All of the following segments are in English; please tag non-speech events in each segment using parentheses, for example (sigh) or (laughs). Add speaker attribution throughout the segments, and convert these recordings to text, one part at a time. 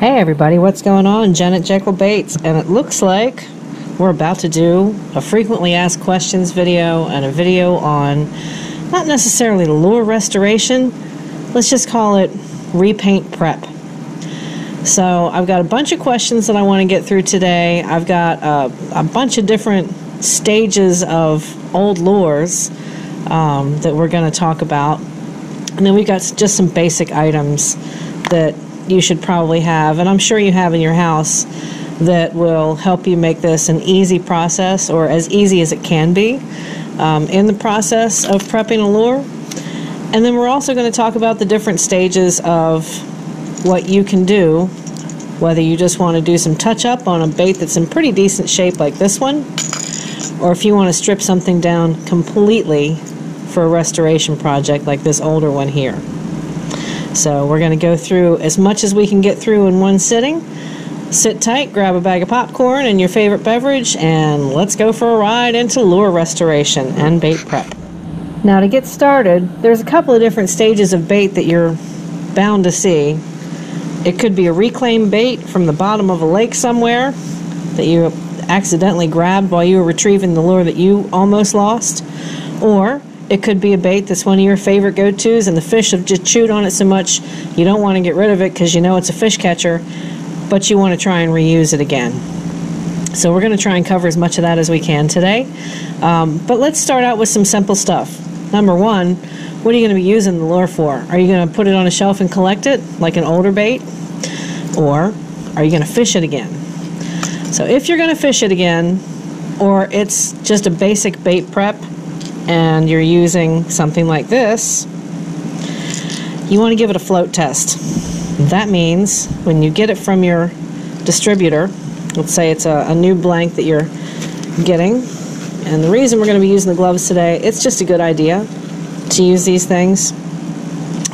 Speaker 1: Hey everybody, what's going on? Jen at Jekyll Baits, and it looks like we're about to do a frequently asked questions video and a video on not necessarily lure restoration, let's just call it repaint prep. So I've got a bunch of questions that I want to get through today. I've got a, a bunch of different stages of old lures um, that we're going to talk about. And then we've got just some basic items that you should probably have, and I'm sure you have in your house, that will help you make this an easy process or as easy as it can be um, in the process of prepping a lure. And then we're also going to talk about the different stages of what you can do, whether you just want to do some touch up on a bait that's in pretty decent shape like this one, or if you want to strip something down completely for a restoration project like this older one here. So we're going to go through as much as we can get through in one sitting. Sit tight, grab a bag of popcorn and your favorite beverage, and let's go for a ride into lure restoration and bait prep. Now to get started, there's a couple of different stages of bait that you're bound to see. It could be a reclaimed bait from the bottom of a lake somewhere that you accidentally grabbed while you were retrieving the lure that you almost lost. Or it could be a bait that's one of your favorite go-tos and the fish have just chewed on it so much you don't want to get rid of it because you know it's a fish catcher, but you want to try and reuse it again. So we're going to try and cover as much of that as we can today. Um, but let's start out with some simple stuff. Number one, what are you going to be using the lure for? Are you going to put it on a shelf and collect it like an older bait? Or are you going to fish it again? So if you're going to fish it again, or it's just a basic bait prep, and you're using something like this, you want to give it a float test. That means when you get it from your distributor, let's say it's a, a new blank that you're getting, and the reason we're going to be using the gloves today, it's just a good idea to use these things.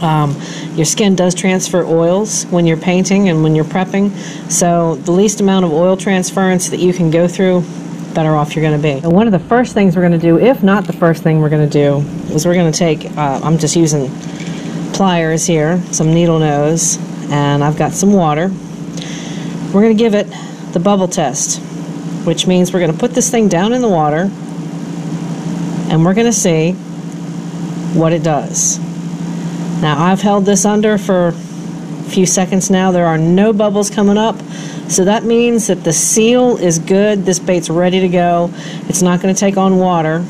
Speaker 1: Um, your skin does transfer oils when you're painting and when you're prepping, so the least amount of oil transference that you can go through better off you're going to be. And one of the first things we're going to do, if not the first thing we're going to do, is we're going to take, uh, I'm just using pliers here, some needle nose, and I've got some water. We're going to give it the bubble test, which means we're going to put this thing down in the water and we're going to see what it does. Now I've held this under for a few seconds now. There are no bubbles coming up. So that means that the seal is good. This bait's ready to go. It's not going to take on water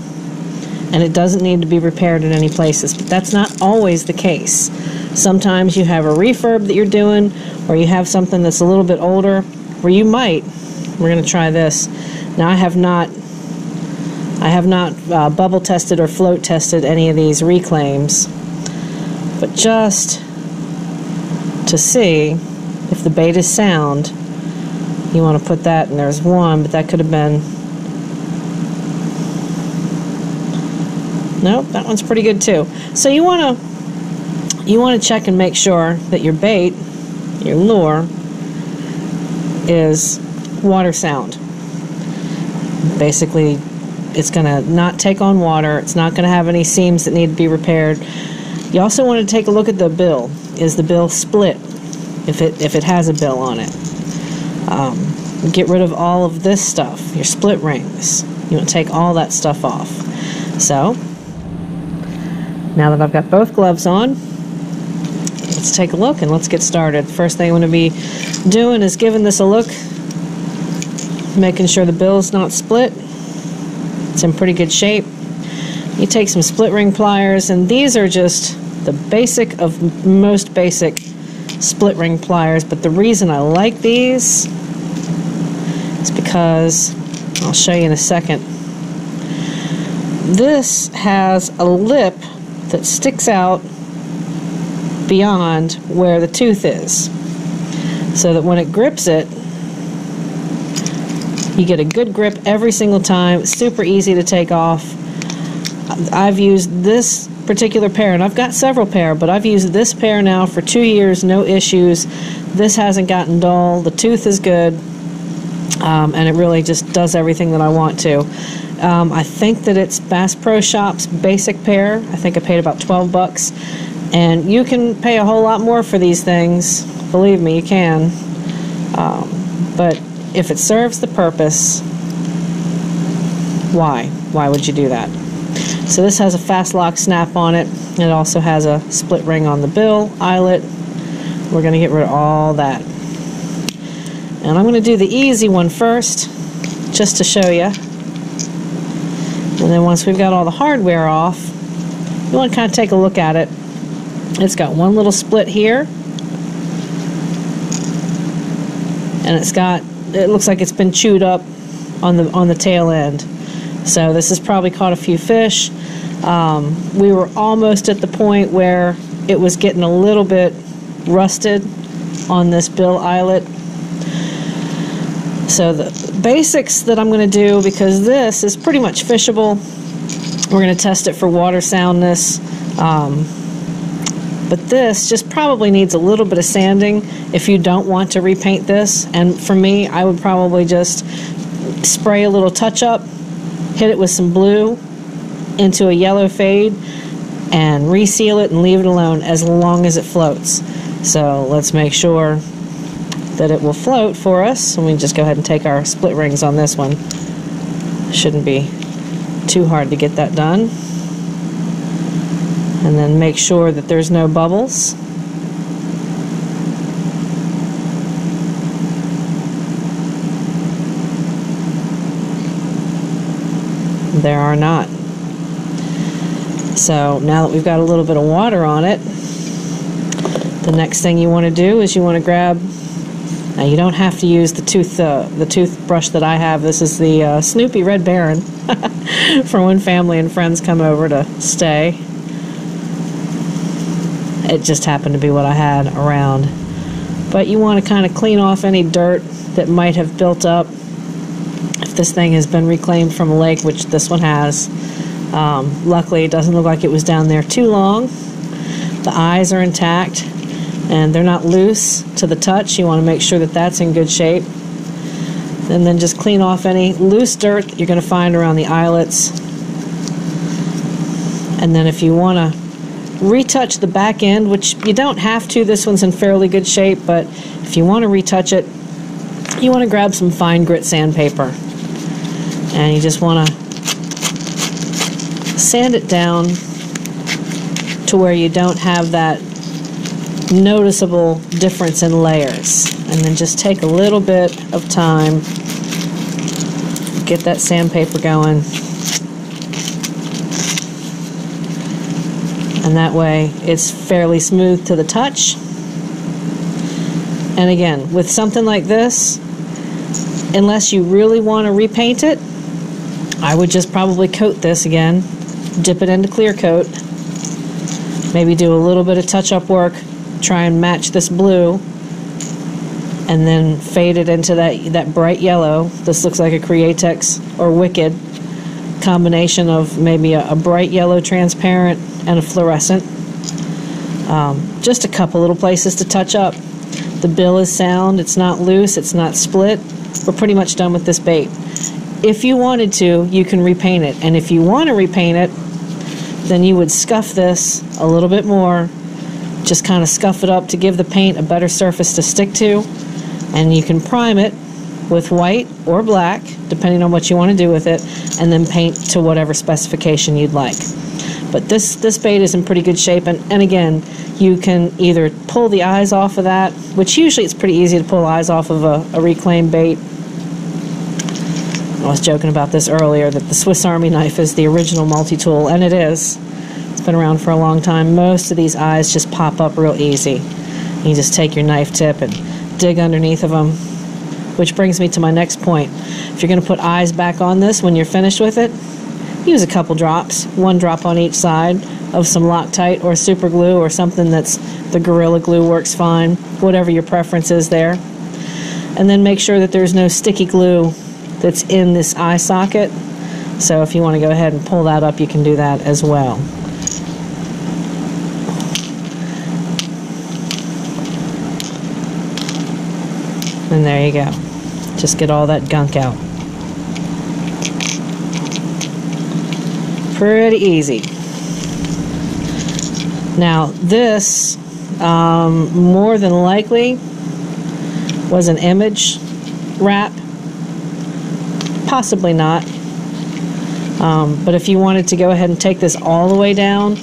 Speaker 1: and it doesn't need to be repaired in any places. But that's not always the case. Sometimes you have a refurb that you're doing or you have something that's a little bit older where you might. We're going to try this. Now I have not I have not uh, bubble tested or float tested any of these reclaims. But just to see if the bait is sound, you want to put that, and there's one, but that could have been. Nope, that one's pretty good too. So you want to you want to check and make sure that your bait, your lure, is water sound. Basically, it's going to not take on water. It's not going to have any seams that need to be repaired. You also want to take a look at the bill. Is the bill split? If it if it has a bill on it. Um, get rid of all of this stuff, your split rings. You want to take all that stuff off. So, now that I've got both gloves on, let's take a look and let's get started. First thing I'm going to be doing is giving this a look, making sure the bill is not split. It's in pretty good shape. You take some split ring pliers, and these are just the basic of most basic split ring pliers, but the reason I like these because, I'll show you in a second, this has a lip that sticks out beyond where the tooth is so that when it grips it you get a good grip every single time super easy to take off I've used this particular pair, and I've got several pair, but I've used this pair now for two years, no issues. This hasn't gotten dull. The tooth is good, um, and it really just does everything that I want to. Um, I think that it's Bass Pro Shops basic pair. I think I paid about 12 bucks, and you can pay a whole lot more for these things. Believe me, you can. Um, but if it serves the purpose, why? Why would you do that? So this has a fast lock snap on it. It also has a split ring on the bill, eyelet. We're going to get rid of all that. And I'm going to do the easy one first, just to show you. And then once we've got all the hardware off, you want to kind of take a look at it. It's got one little split here. And it's got, it looks like it's been chewed up on the on the tail end. So this has probably caught a few fish. Um, we were almost at the point where it was getting a little bit rusted on this bill eyelet. So the basics that I'm going to do, because this is pretty much fishable, we're going to test it for water soundness. Um, but this just probably needs a little bit of sanding if you don't want to repaint this. And for me, I would probably just spray a little touch up, hit it with some blue into a yellow fade, and reseal it and leave it alone as long as it floats. So let's make sure that it will float for us. And we just go ahead and take our split rings on this one. Shouldn't be too hard to get that done and then make sure that there's no bubbles. There are not. So now that we've got a little bit of water on it, the next thing you want to do is you want to grab. Now you don't have to use the tooth uh, the toothbrush that I have. This is the uh, Snoopy Red Baron (laughs) for when family and friends come over to stay. It just happened to be what I had around. But you want to kind of clean off any dirt that might have built up if this thing has been reclaimed from a lake, which this one has. Um, luckily, it doesn't look like it was down there too long. The eyes are intact and they're not loose to the touch. You want to make sure that that's in good shape. And then just clean off any loose dirt that you're going to find around the eyelets. And then if you want to retouch the back end, which you don't have to. This one's in fairly good shape, but if you want to retouch it, you want to grab some fine grit sandpaper. And you just want to sand it down to where you don't have that noticeable difference in layers. And then just take a little bit of time, get that sandpaper going. and that way it's fairly smooth to the touch. And again, with something like this, unless you really want to repaint it, I would just probably coat this again, dip it into clear coat, maybe do a little bit of touch-up work, try and match this blue, and then fade it into that, that bright yellow. This looks like a Createx or Wicked combination of maybe a, a bright yellow transparent and a fluorescent. Um, just a couple little places to touch up. The bill is sound, it's not loose, it's not split. We're pretty much done with this bait. If you wanted to, you can repaint it. And if you want to repaint it, then you would scuff this a little bit more. Just kind of scuff it up to give the paint a better surface to stick to. And you can prime it with white or black, depending on what you want to do with it, and then paint to whatever specification you'd like. But this, this bait is in pretty good shape, and, and again, you can either pull the eyes off of that, which usually it's pretty easy to pull eyes off of a, a reclaimed bait. I was joking about this earlier, that the Swiss Army knife is the original multi-tool, and it is. Been around for a long time. Most of these eyes just pop up real easy. You just take your knife tip and dig underneath of them, which brings me to my next point. If you're going to put eyes back on this when you're finished with it, use a couple drops, one drop on each side of some Loctite or super glue or something that's the Gorilla Glue works fine, whatever your preference is there. And then make sure that there's no sticky glue that's in this eye socket. So if you want to go ahead and pull that up, you can do that as well. And there you go. Just get all that gunk out. Pretty easy. Now this, um, more than likely, was an image wrap. Possibly not. Um, but if you wanted to go ahead and take this all the way down,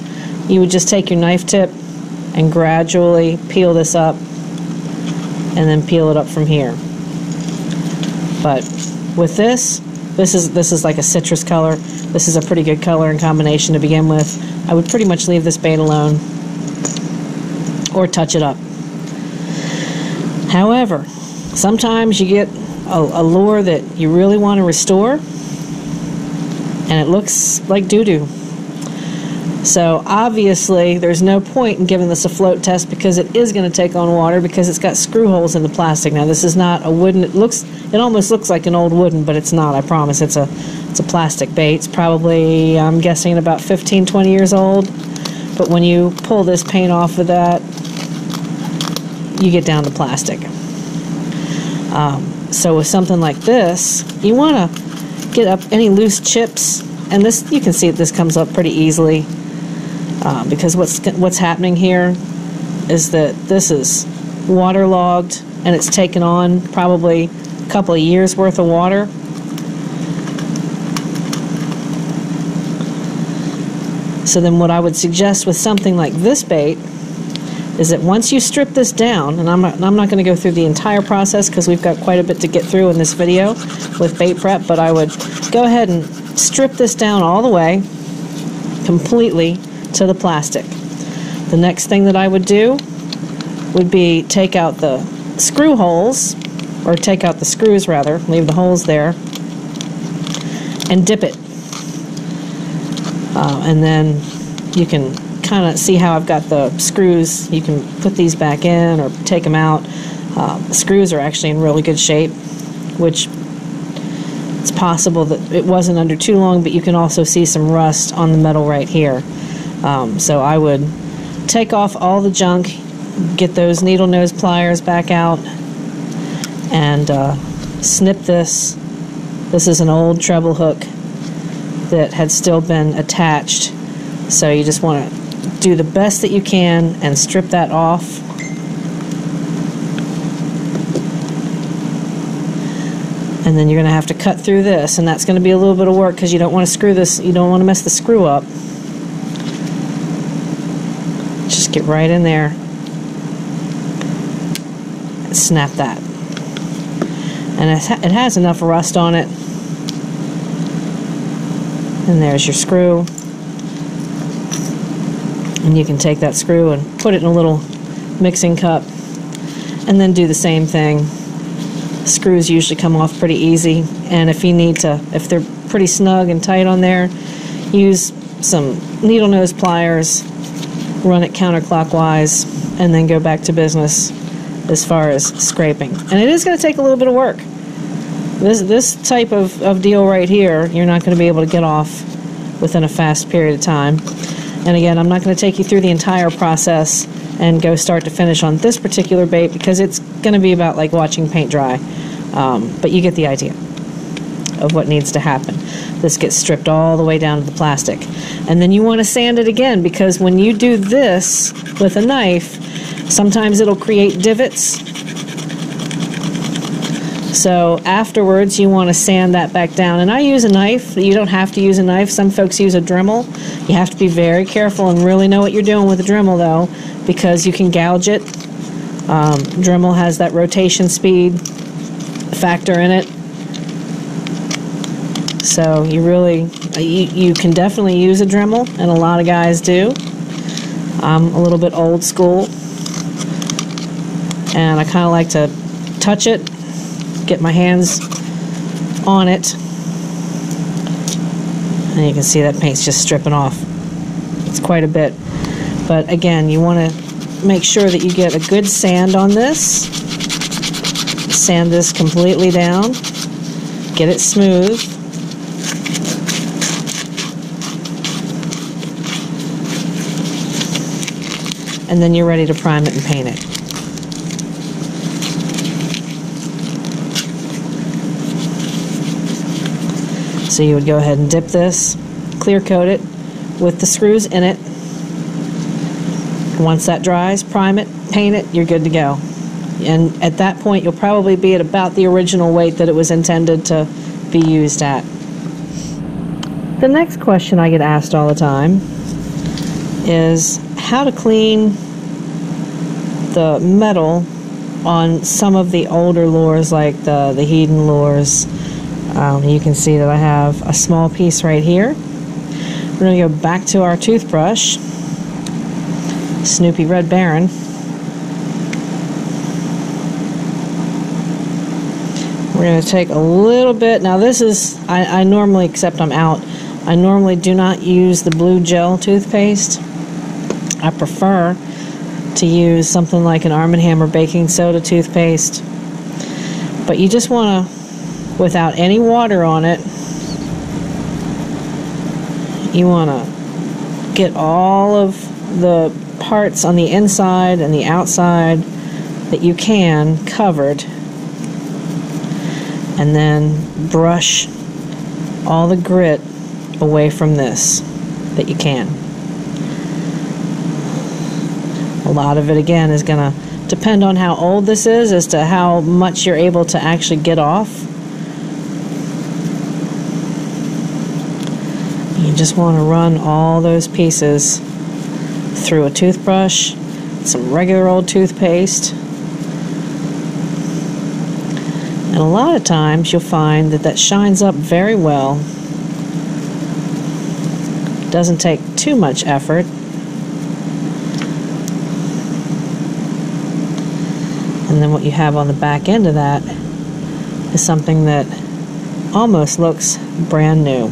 Speaker 1: you would just take your knife tip and gradually peel this up and then peel it up from here. But with this, this is this is like a citrus color. This is a pretty good color in combination to begin with. I would pretty much leave this bait alone or touch it up. However, sometimes you get a, a lure that you really want to restore and it looks like doo-doo. So obviously there's no point in giving this a float test because it is going to take on water because it's got screw holes in the plastic. Now this is not a wooden, it looks, it almost looks like an old wooden, but it's not, I promise. It's a, it's a plastic bait. It's probably, I'm guessing about 15, 20 years old. But when you pull this paint off of that, you get down to plastic. Um, so with something like this, you want to get up any loose chips, and this you can see that this comes up pretty easily uh, because what's what's happening here is that this is waterlogged and it's taken on probably a couple of years worth of water. So then what I would suggest with something like this bait is that once you strip this down, and I'm not, I'm not going to go through the entire process because we've got quite a bit to get through in this video with bait prep, but I would go ahead and strip this down all the way, completely to the plastic. The next thing that I would do would be take out the screw holes, or take out the screws rather, leave the holes there, and dip it. Uh, and then you can kind of see how I've got the screws. You can put these back in or take them out. Uh, the screws are actually in really good shape, which it's possible that it wasn't under too long, but you can also see some rust on the metal right here. Um, so I would take off all the junk, get those needle nose pliers back out, and uh, snip this. This is an old treble hook that had still been attached. So you just want to do the best that you can and strip that off. And then you're going to have to cut through this, and that's going to be a little bit of work because you don't want to screw this, you don't want to mess the screw up. Just get right in there. Snap that. And it has enough rust on it. And there's your screw. And you can take that screw and put it in a little mixing cup. And then do the same thing. Screws usually come off pretty easy. And if you need to if they're pretty snug and tight on there use some needle nose pliers run it counterclockwise and then go back to business as far as scraping. And it is going to take a little bit of work. This this type of, of deal right here you're not going to be able to get off within a fast period of time. And again, I'm not going to take you through the entire process and go start to finish on this particular bait because it's going to be about like watching paint dry. Um, but you get the idea of what needs to happen. This gets stripped all the way down to the plastic. And then you want to sand it again because when you do this with a knife, sometimes it'll create divots so afterwards, you want to sand that back down. And I use a knife. You don't have to use a knife. Some folks use a Dremel. You have to be very careful and really know what you're doing with a Dremel, though, because you can gouge it. Um, Dremel has that rotation speed factor in it. So you really, you, you can definitely use a Dremel, and a lot of guys do. I'm a little bit old school, and I kind of like to touch it get my hands on it. And you can see that paint's just stripping off. It's quite a bit. But again, you want to make sure that you get a good sand on this. Sand this completely down. Get it smooth. And then you're ready to prime it and paint it. So you would go ahead and dip this, clear coat it with the screws in it. Once that dries, prime it, paint it, you're good to go. and at that point, you'll probably be at about the original weight that it was intended to be used at. The next question I get asked all the time is how to clean the metal on some of the older lures like the, the Heddon lures. Um, you can see that I have a small piece right here. We're going to go back to our toothbrush, Snoopy Red Baron. We're going to take a little bit. Now this is, I, I normally, except I'm out, I normally do not use the blue gel toothpaste. I prefer to use something like an Arm & Hammer baking soda toothpaste. But you just want to, without any water on it, you want to get all of the parts on the inside and the outside that you can covered and then brush all the grit away from this that you can. A lot of it again is going to depend on how old this is as to how much you're able to actually get off. You just want to run all those pieces through a toothbrush, some regular old toothpaste, And a lot of times you'll find that that shines up very well. Doesn't take too much effort. And then what you have on the back end of that is something that almost looks brand new.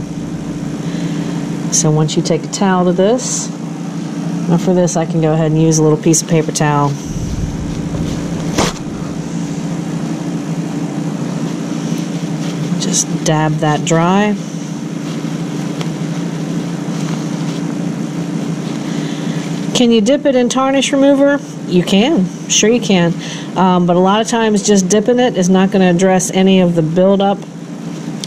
Speaker 1: So once you take a towel to this, now for this I can go ahead and use a little piece of paper towel Just dab that dry. Can you dip it in tarnish remover? You can, sure you can. Um, but a lot of times just dipping it is not going to address any of the buildup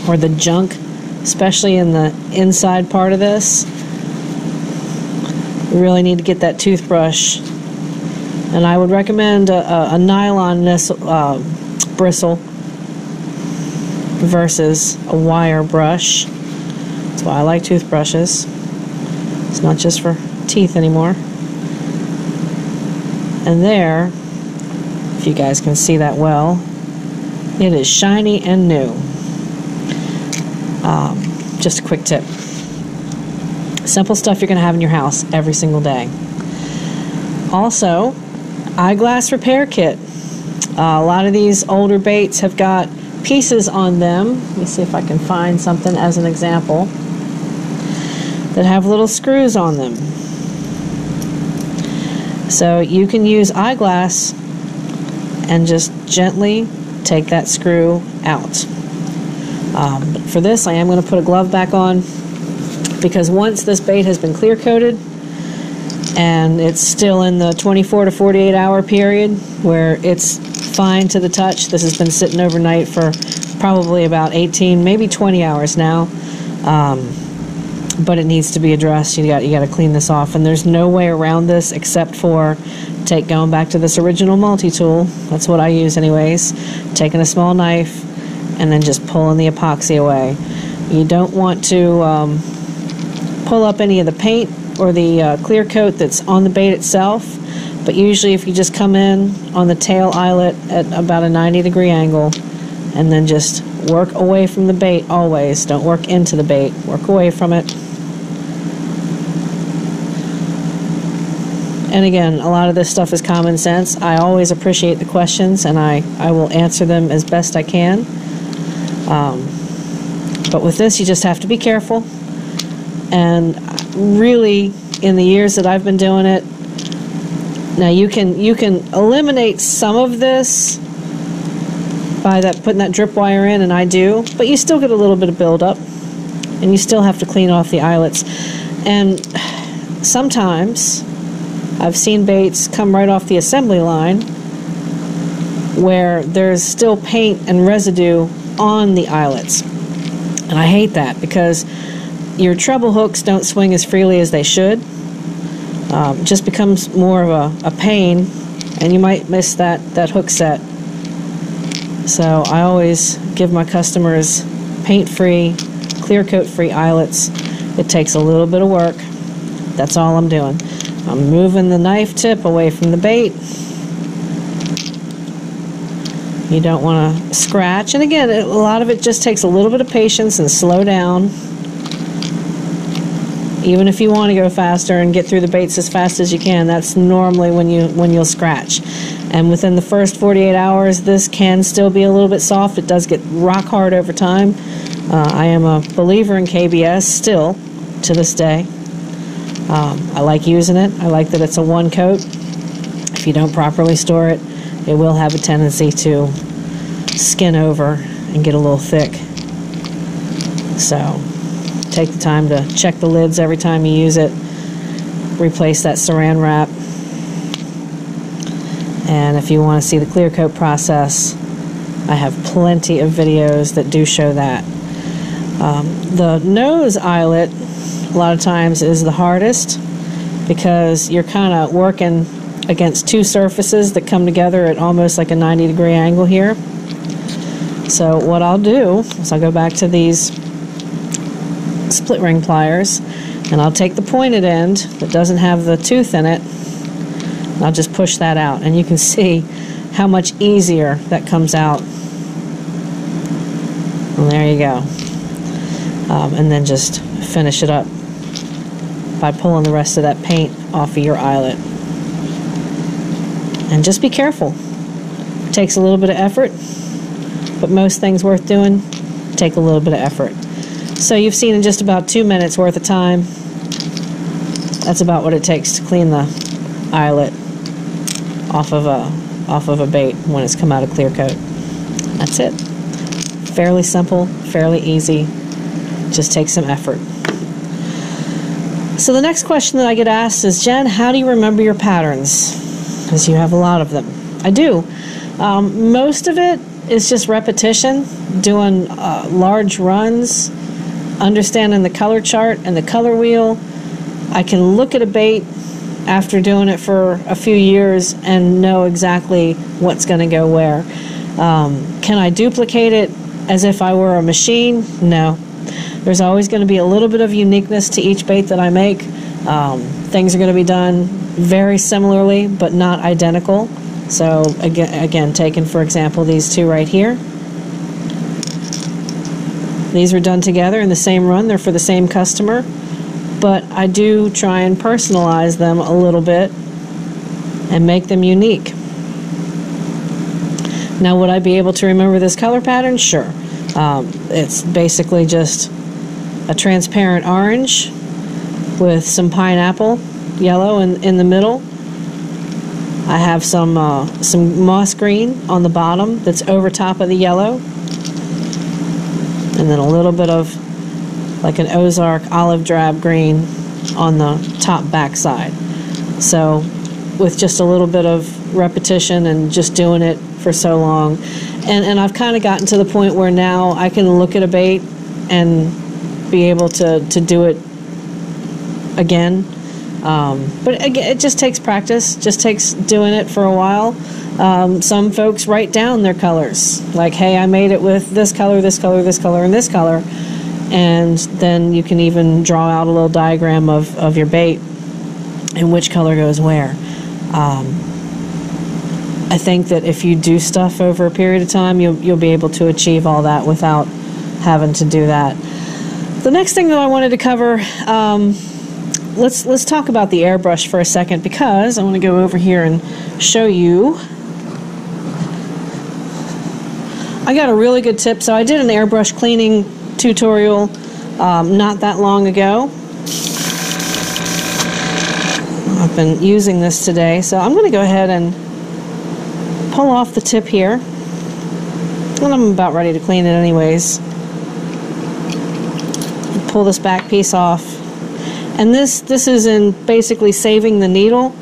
Speaker 1: or the junk, especially in the inside part of this. You really need to get that toothbrush. And I would recommend a, a, a nylon uh, bristle versus a wire brush. That's why I like toothbrushes. It's not just for teeth anymore. And there, if you guys can see that well, it is shiny and new. Um, just a quick tip. Simple stuff you're going to have in your house every single day. Also, eyeglass repair kit. Uh, a lot of these older baits have got pieces on them. Let me see if I can find something as an example that have little screws on them. So you can use eyeglass and just gently take that screw out. Um, for this, I am going to put a glove back on because once this bait has been clear coated and it's still in the 24 to 48 hour period where it's fine to the touch. This has been sitting overnight for probably about 18, maybe 20 hours now. Um, but it needs to be addressed. You got you got to clean this off, and there's no way around this except for take going back to this original multi-tool. That's what I use, anyways. Taking a small knife and then just pulling the epoxy away. You don't want to um, pull up any of the paint or the uh, clear coat that's on the bait itself but usually if you just come in on the tail eyelet at about a 90 degree angle and then just work away from the bait always. Don't work into the bait. Work away from it. And again, a lot of this stuff is common sense. I always appreciate the questions and I, I will answer them as best I can. Um, but with this, you just have to be careful. And really, in the years that I've been doing it, now you can you can eliminate some of this by that putting that drip wire in, and I do, but you still get a little bit of buildup, and you still have to clean off the eyelets. And sometimes I've seen baits come right off the assembly line where there's still paint and residue on the eyelets. And I hate that because your treble hooks don't swing as freely as they should um, just becomes more of a, a pain and you might miss that, that hook set. So I always give my customers paint-free, clear coat-free eyelets. It takes a little bit of work. That's all I'm doing. I'm moving the knife tip away from the bait. You don't want to scratch. And again, a lot of it just takes a little bit of patience and slow down. Even if you want to go faster and get through the baits as fast as you can, that's normally when you when you'll scratch. And within the first 48 hours, this can still be a little bit soft. It does get rock hard over time. Uh, I am a believer in KBS still to this day. Um, I like using it. I like that it's a one coat. If you don't properly store it, it will have a tendency to skin over and get a little thick. So take the time to check the lids every time you use it. Replace that saran wrap. And if you want to see the clear coat process, I have plenty of videos that do show that. Um, the nose eyelet, a lot of times, is the hardest because you're kind of working against two surfaces that come together at almost like a 90 degree angle here. So what I'll do is I'll go back to these split ring pliers and I'll take the pointed end that doesn't have the tooth in it I'll just push that out and you can see how much easier that comes out. And there you go. Um, and then just finish it up by pulling the rest of that paint off of your eyelet. And just be careful. It takes a little bit of effort but most things worth doing take a little bit of effort. So you've seen in just about two minutes worth of time. That's about what it takes to clean the eyelet off of a off of a bait when it's come out of clear coat. That's it. Fairly simple, fairly easy. Just takes some effort. So the next question that I get asked is, Jen, how do you remember your patterns? Because you have a lot of them. I do. Um, most of it is just repetition, doing uh, large runs, understanding the color chart and the color wheel. I can look at a bait after doing it for a few years and know exactly what's going to go where. Um, can I duplicate it as if I were a machine? No. There's always going to be a little bit of uniqueness to each bait that I make. Um, things are going to be done very similarly, but not identical. So again, again, taken for example these two right here. These were done together in the same run. They're for the same customer. But I do try and personalize them a little bit and make them unique. Now, would I be able to remember this color pattern? Sure. Um, it's basically just a transparent orange with some pineapple yellow in, in the middle. I have some uh, some moss green on the bottom that's over top of the yellow and then a little bit of like an Ozark olive drab green on the top back side. So with just a little bit of repetition and just doing it for so long. And, and I've kind of gotten to the point where now I can look at a bait and be able to, to do it again. Um, but again, it just takes practice, just takes doing it for a while. Um, some folks write down their colors, like, hey, I made it with this color, this color, this color, and this color. And then you can even draw out a little diagram of, of your bait and which color goes where. Um, I think that if you do stuff over a period of time, you'll, you'll be able to achieve all that without having to do that. The next thing that I wanted to cover, um, let's let's talk about the airbrush for a second because I want to go over here and show you I got a really good tip. So I did an airbrush cleaning tutorial um, not that long ago. I've been using this today, so I'm going to go ahead and pull off the tip here. And I'm about ready to clean it anyways. Pull this back piece off. And this, this is in basically saving the needle.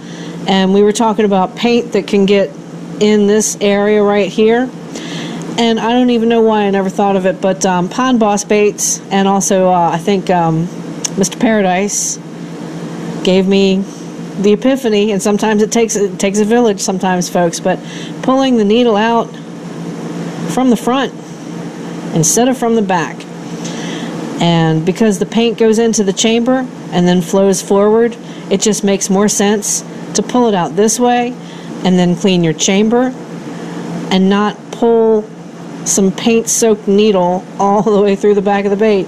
Speaker 1: And we were talking about paint that can get in this area right here and I don't even know why I never thought of it, but um, Pond Boss Baits and also uh, I think um, Mr. Paradise gave me the epiphany, and sometimes it takes it takes a village. Sometimes, folks, but pulling the needle out from the front instead of from the back, and because the paint goes into the chamber and then flows forward, it just makes more sense to pull it out this way and then clean your chamber and not pull some paint soaked needle all the way through the back of the bait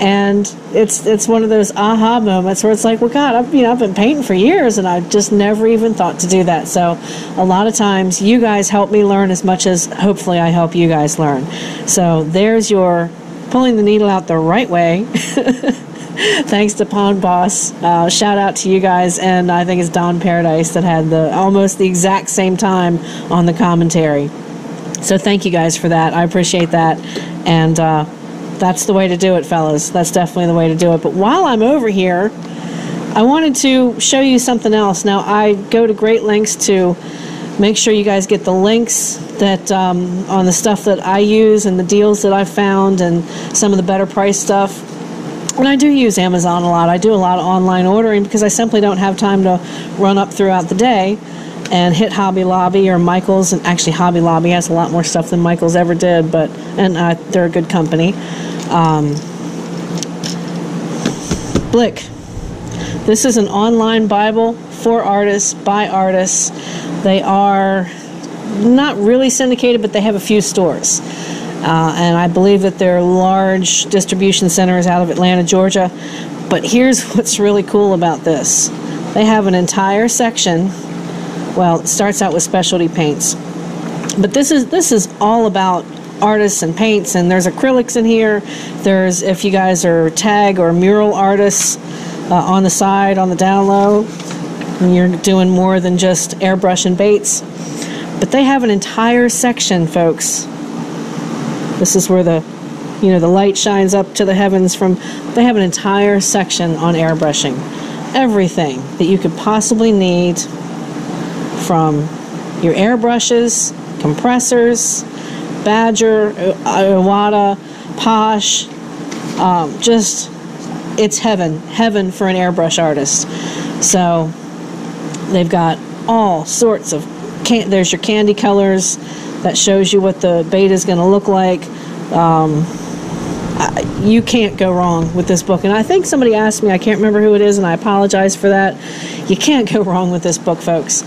Speaker 1: and it's it's one of those aha moments where it's like, well, God, I've you know I've been painting for years, and I've just never even thought to do that. So, a lot of times, you guys help me learn as much as hopefully I help you guys learn. So, there's your pulling the needle out the right way. (laughs) Thanks to Pond Boss. Uh, shout out to you guys, and I think it's Don Paradise that had the almost the exact same time on the commentary. So thank you guys for that. I appreciate that, and. Uh, that's the way to do it, fellas. That's definitely the way to do it. But while I'm over here, I wanted to show you something else. Now, I go to great lengths to make sure you guys get the links that um, on the stuff that I use and the deals that I've found and some of the better price stuff. And I do use Amazon a lot. I do a lot of online ordering because I simply don't have time to run up throughout the day and hit Hobby Lobby or Michaels. And actually, Hobby Lobby has a lot more stuff than Michaels ever did, but and uh, they're a good company. Um, Blick. This is an online Bible for artists, by artists. They are not really syndicated, but they have a few stores. Uh, and I believe that they're large distribution centers out of Atlanta, Georgia. But here's (laughs) what's really cool about this they have an entire section. Well, it starts out with specialty paints. But this is this is all about artists and paints, and there's acrylics in here. There's, if you guys are tag or mural artists, uh, on the side, on the down low, and you're doing more than just airbrush and baits. But they have an entire section, folks. This is where the you know the light shines up to the heavens from they have an entire section on airbrushing everything that you could possibly need from your airbrushes compressors Badger, Iwata, Paasche. Um, just, it's heaven, heaven for an airbrush artist. So they've got all sorts of, can- there's your candy colors that shows you what the bait is going to look like. Um, you can't go wrong with this book. And I think somebody asked me, I can't remember who it is, and I apologize for that. You can't go (laughs) wrong with this book, folks.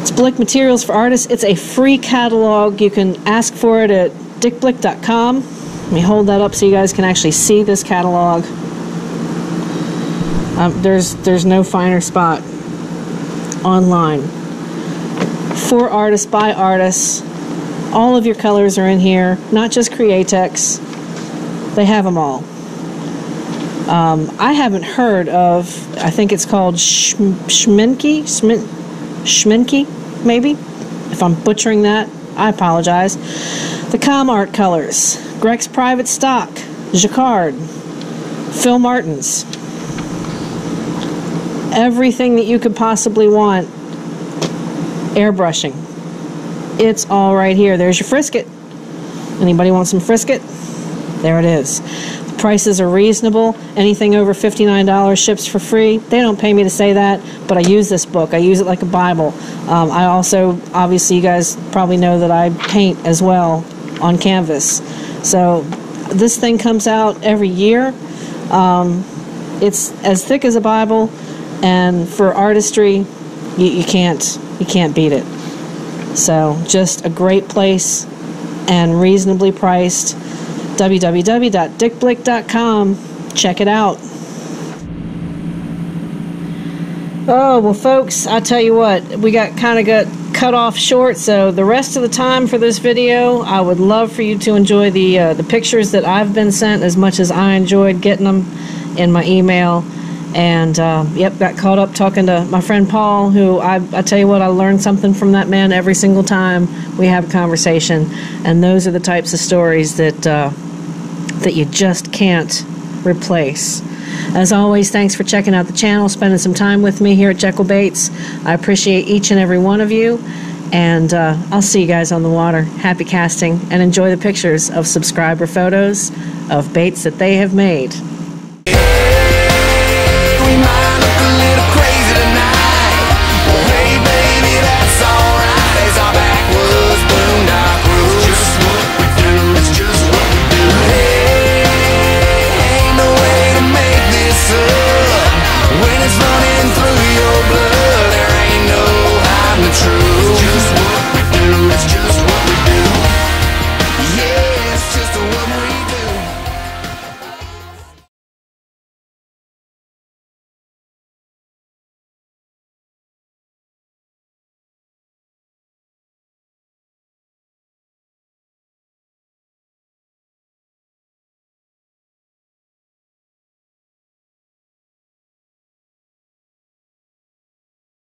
Speaker 1: It's Blick Materials for Artists. It's a free catalog. You can ask for it at dickblick.com. Let me hold that up so you guys can actually see this catalog. Um, there's there's no finer spot online. For artists, by artists. All of your colors are in here, not just Createx. They have them all. Um, I haven't heard of, I think it's called Schminke, Schmin, Schminke, maybe. If I'm butchering that, I apologize. The Comart colors, Greg's Private Stock, Jacquard, Phil Martins. Everything that you could possibly want. Airbrushing. It's all right here. There's your frisket. Anybody want some frisket? There it is prices are reasonable. Anything over $59 ships for free. They don't pay me to say that, but I use this book. I use it like a Bible. Um, I also, obviously, you guys probably know that I paint as well on canvas. So this thing comes out every year. Um, it's as thick as a Bible, and for artistry, you, you can't you can't beat it. So just a great place and reasonably priced www.dickblick.com. Check it out. Oh, well, folks, I tell you what, we got kind of got cut off short, so the rest of the time for this video, I would love for you to enjoy the, uh, the pictures that I've been sent as much as I enjoyed getting them in my email. And uh, yep, got caught up talking to my friend Paul, who I, I tell you what, I learned something from that man every single time we have a conversation. And those are the types of stories that uh, that you just can't replace. As always, thanks for checking out the channel, spending some time with me here at Jekyll Baits. I appreciate each and every one of you, and uh, I'll see you guys on the water. Happy casting, and enjoy the pictures of subscriber photos of baits that they have made.